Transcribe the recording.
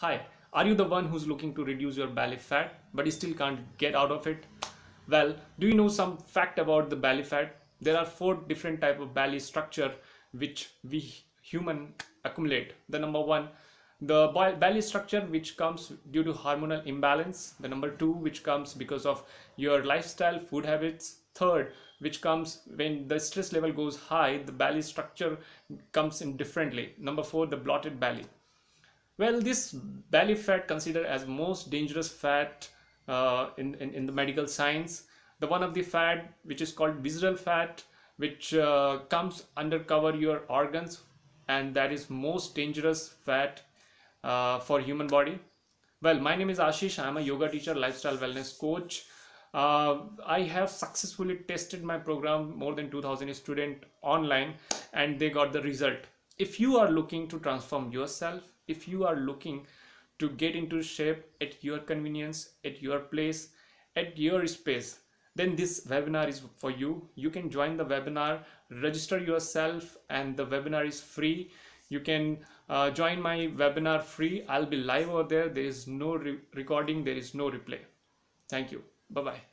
Hi, are you the one who's looking to reduce your belly fat but you still can't get out of it? Well, do you know some fact about the belly fat? There are four different type of belly structure which we human accumulate. The number one, the belly structure which comes due to hormonal imbalance. The number two, which comes because of your lifestyle, food habits. Third, which comes when the stress level goes high, the belly structure comes in differently. Number four, the bloated belly well, this belly fat considered as most dangerous fat uh, in, in, in, the medical science. The one of the fat which is called visceral fat which uh, comes undercover your organs and that is most dangerous fat uh, for human body. Well, my name is Ashish. I am a yoga teacher, lifestyle wellness coach. Uh, I have successfully tested my program more than 2000 students online and they got the result. If you are looking to transform yourself, if you are looking to get into shape at your convenience at your place at your space then this webinar is for you. You can join the webinar register yourself and the webinar is free. You can uh, join my webinar free. I'll be live over there. There is no re recording. There is no replay. Thank you. Bye bye